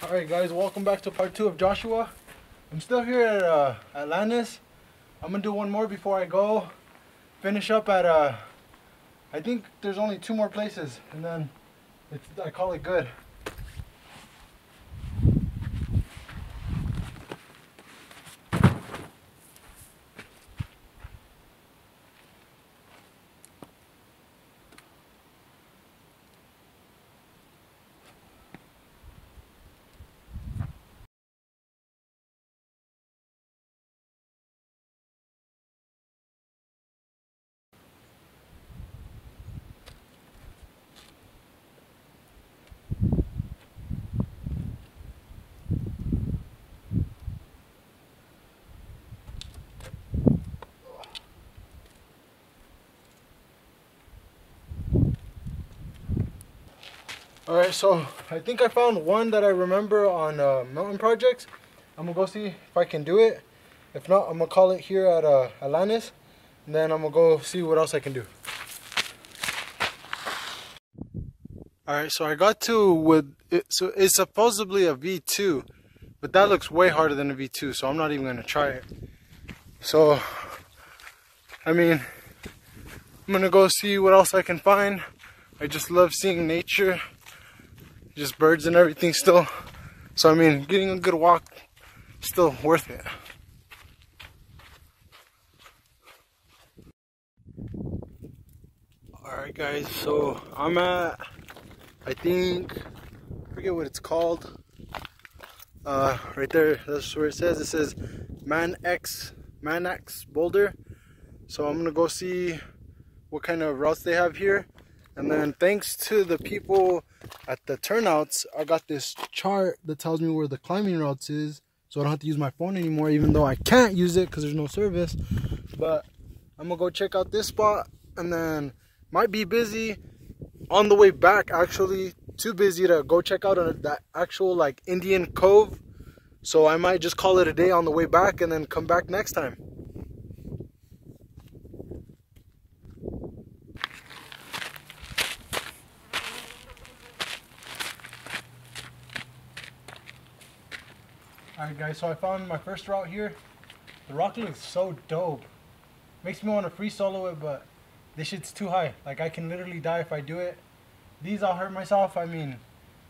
Alright guys, welcome back to part two of Joshua. I'm still here at uh, Atlantis. I'm gonna do one more before I go. Finish up at, uh, I think there's only two more places and then I call it good. Alright, so I think I found one that I remember on uh, Mountain Projects. I'm gonna go see if I can do it. If not, I'm gonna call it here at uh, Atlantis. And then I'm gonna go see what else I can do. Alright, so I got to with it, so it's supposedly a V2, but that looks way harder than a V2, so I'm not even gonna try it. So, I mean, I'm gonna go see what else I can find. I just love seeing nature just birds and everything still. So I mean, getting a good walk, still worth it. Alright guys, so I'm at, I think, I forget what it's called. Uh, right there, that's where it says. It says Man X, Man X Boulder. So I'm gonna go see what kind of routes they have here. And then thanks to the people at the turnouts, I got this chart that tells me where the climbing routes is. So I don't have to use my phone anymore, even though I can't use it because there's no service. But I'm gonna go check out this spot and then might be busy on the way back actually too busy to go check out that actual like Indian Cove so I might just call it a day on the way back and then come back next time Alright guys, so I found my first route here. The rock looks so dope. Makes me want to free solo it, but this shit's too high. Like I can literally die if I do it. These I'll hurt myself. I mean,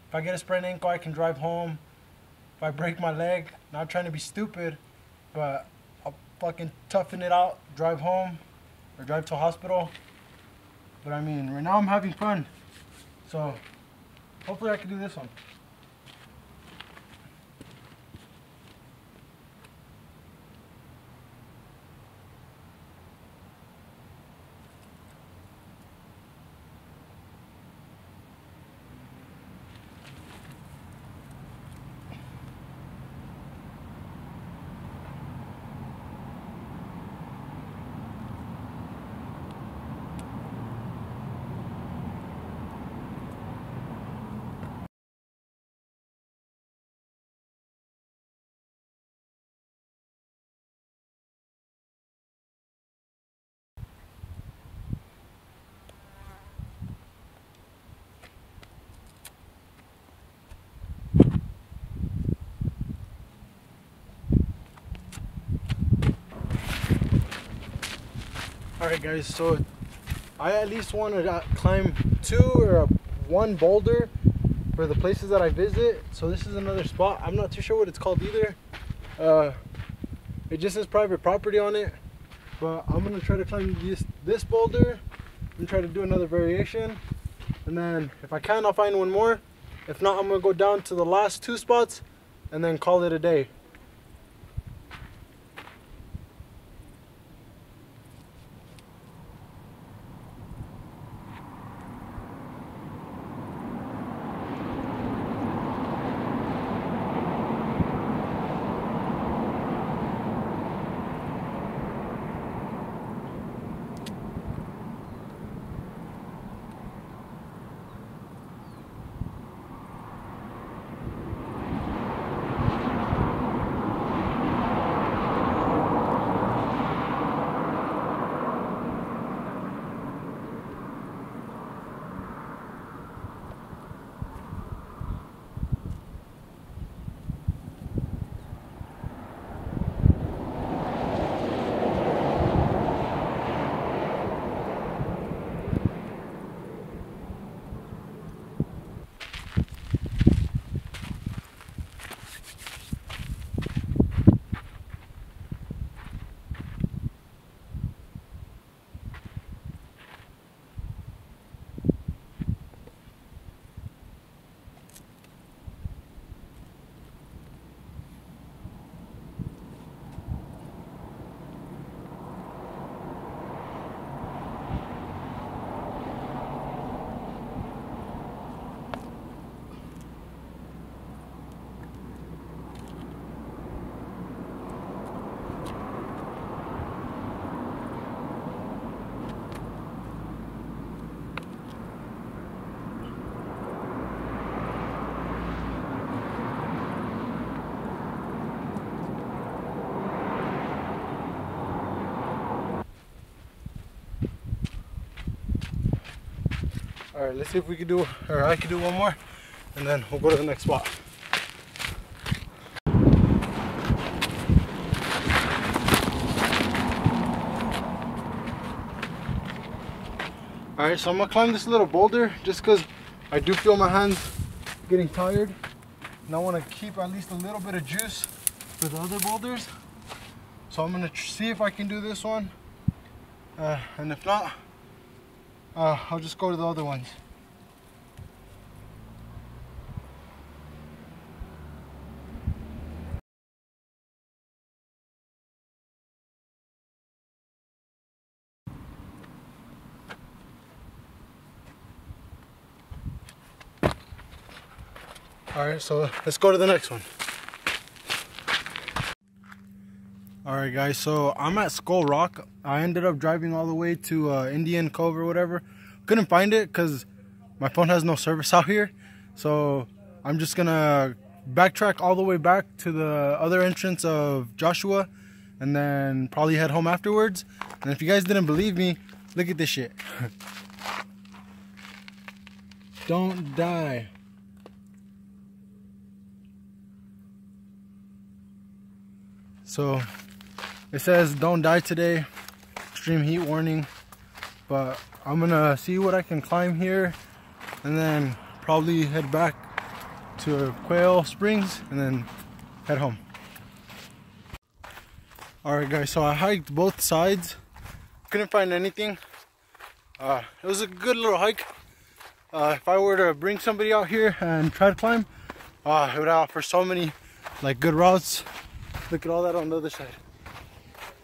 if I get a sprained ankle, I can drive home. If I break my leg, not trying to be stupid, but I'll fucking toughen it out, drive home, or drive to hospital. But I mean, right now I'm having fun. So, hopefully I can do this one. Alright guys, so I at least want to climb two or one boulder for the places that I visit. So this is another spot. I'm not too sure what it's called either. Uh, it just says private property on it. But I'm going to try to climb this, this boulder and try to do another variation. And then if I can, I'll find one more. If not, I'm going to go down to the last two spots and then call it a day. All right, let's see if we can do, or I can do one more, and then we'll go to the next spot. All right, so I'm gonna climb this little boulder just cause I do feel my hands getting tired. And I wanna keep at least a little bit of juice for the other boulders. So I'm gonna see if I can do this one. Uh, and if not, uh, I'll just go to the other ones. All right, so let's go to the next one. All right, guys, so I'm at Skull Rock. I ended up driving all the way to uh, Indian Cove or whatever. Couldn't find it because my phone has no service out here. So I'm just gonna backtrack all the way back to the other entrance of Joshua and then probably head home afterwards. And if you guys didn't believe me, look at this shit. Don't die. So it says don't die today, extreme heat warning. But I'm gonna see what I can climb here and then probably head back to Quail Springs and then head home. Alright guys, so I hiked both sides. Couldn't find anything. Uh, it was a good little hike. Uh, if I were to bring somebody out here and try to climb, uh, it would offer so many like good routes Look at all that on the other side.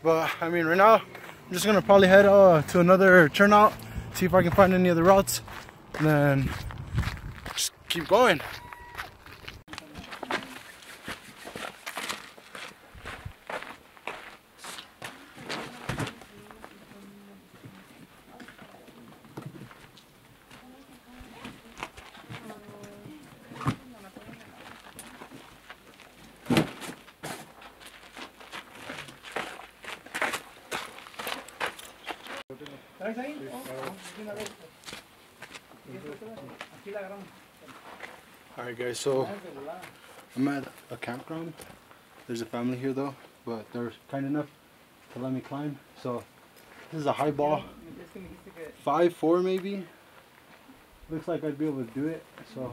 But I mean, right now, I'm just gonna probably head uh, to another turnout, see if I can find any other routes, and then just keep going. Alright so I'm at a campground. There's a family here though, but they're kind enough to let me climb. So this is a high ball. Five, four maybe. Looks like I'd be able to do it, so.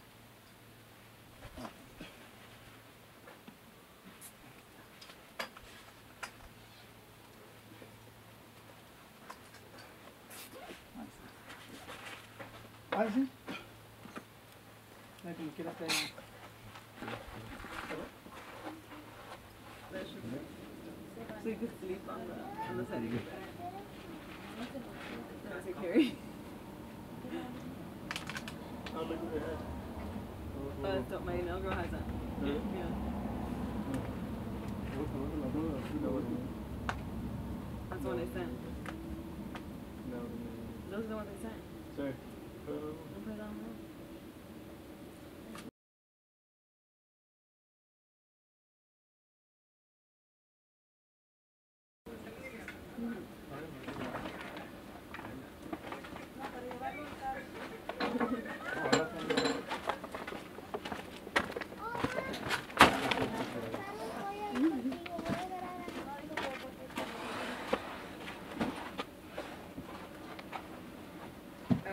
they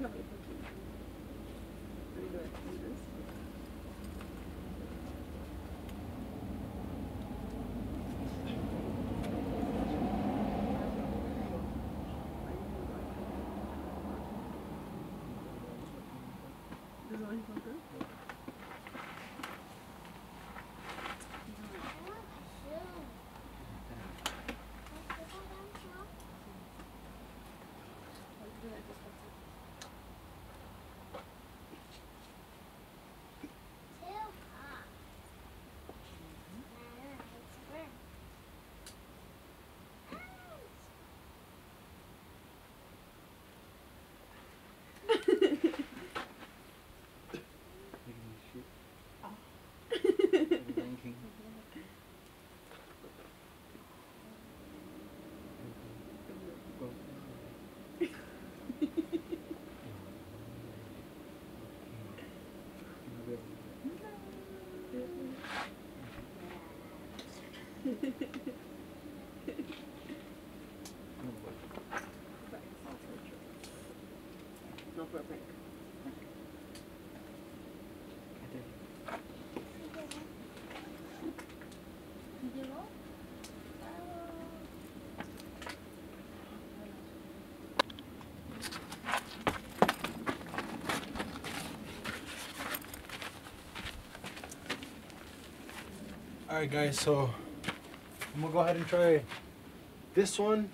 But you're gonna me. Are you doing? Do this? Alright guys, so I'm gonna go ahead and try this one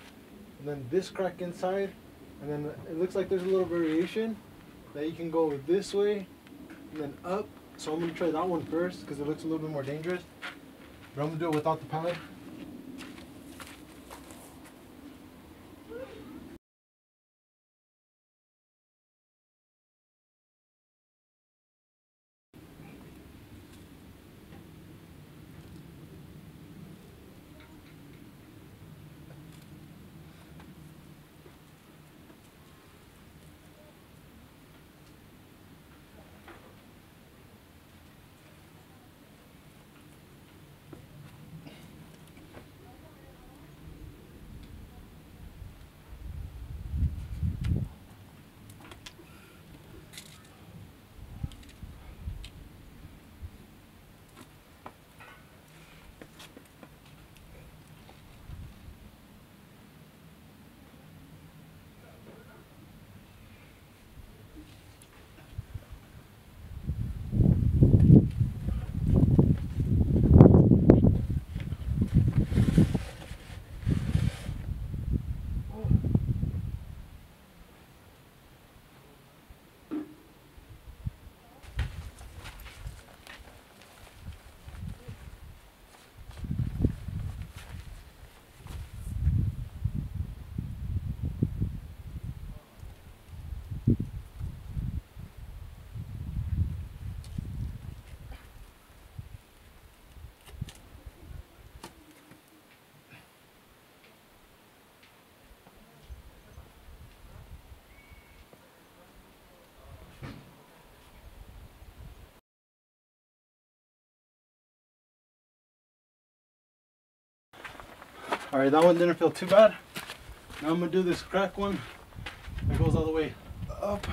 and then this crack inside and then it looks like there's a little variation that you can go this way and then up. So I'm gonna try that one first because it looks a little bit more dangerous. But I'm gonna do it without the pad. Alright, that one didn't feel too bad. Now I'm gonna do this crack one that goes all the way up.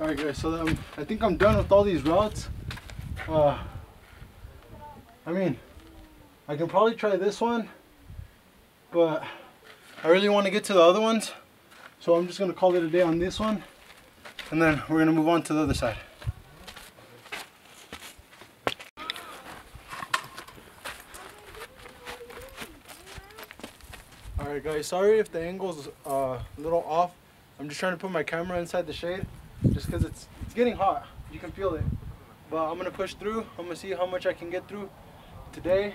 Alright guys, so um, I think I'm done with all these routes. Uh, I mean, I can probably try this one, but I really want to get to the other ones. So I'm just going to call it a day on this one. And then we're gonna move on to the other side. Alright guys, sorry if the angle's uh, a little off. I'm just trying to put my camera inside the shade just because it's, it's getting hot. You can feel it. But I'm gonna push through. I'm gonna see how much I can get through today.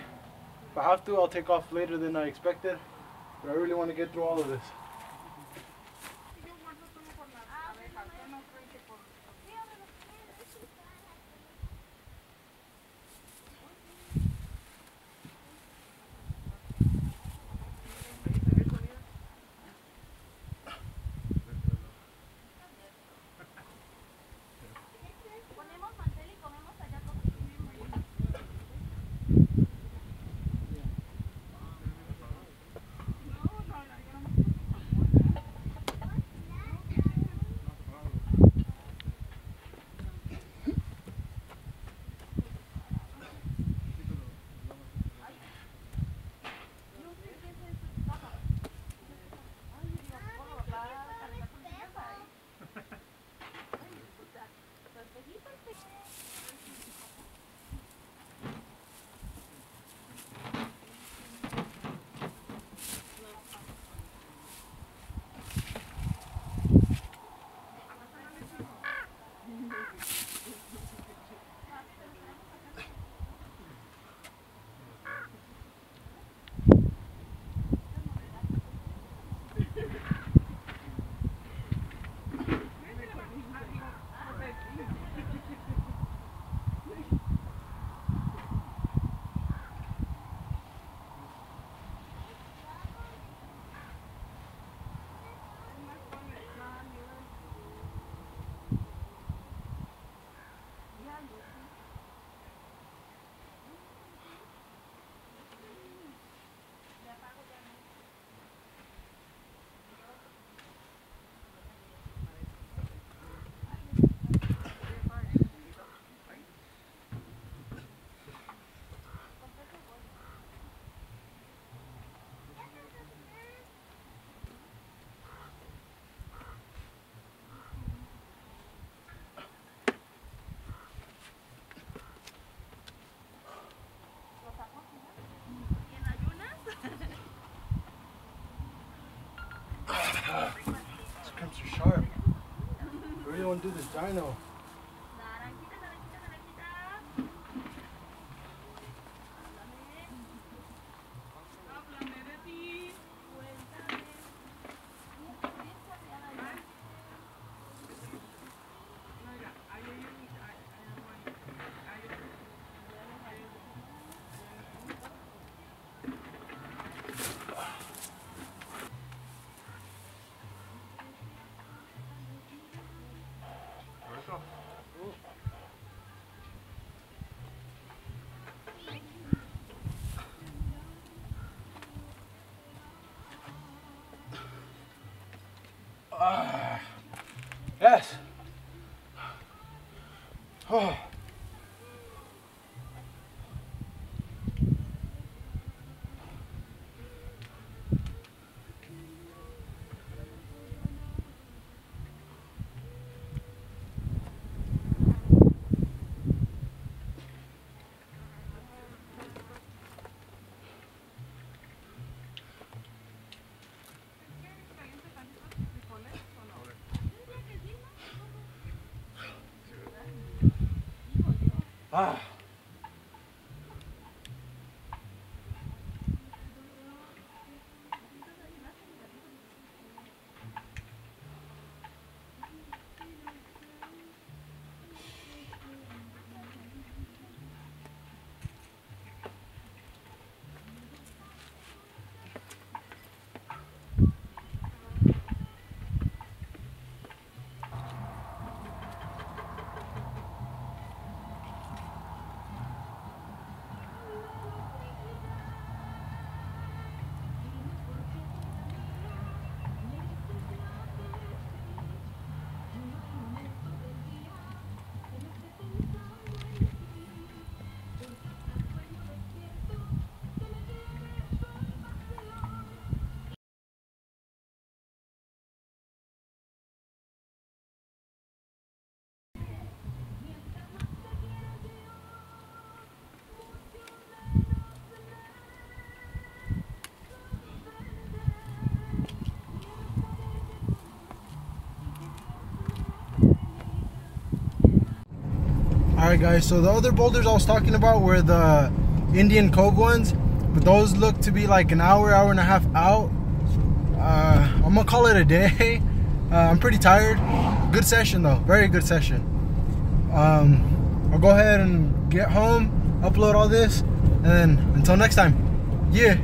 If I have to, I'll take off later than I expected. But I really want to get through all of this. To do this dyno. Ah, yes. Oh. Ah. Alright guys, so the other boulders I was talking about were the Indian Cove ones, but those look to be like an hour, hour and a half out. Uh, I'm gonna call it a day. Uh, I'm pretty tired. Good session though, very good session. Um, I'll go ahead and get home, upload all this, and then until next time, yeah.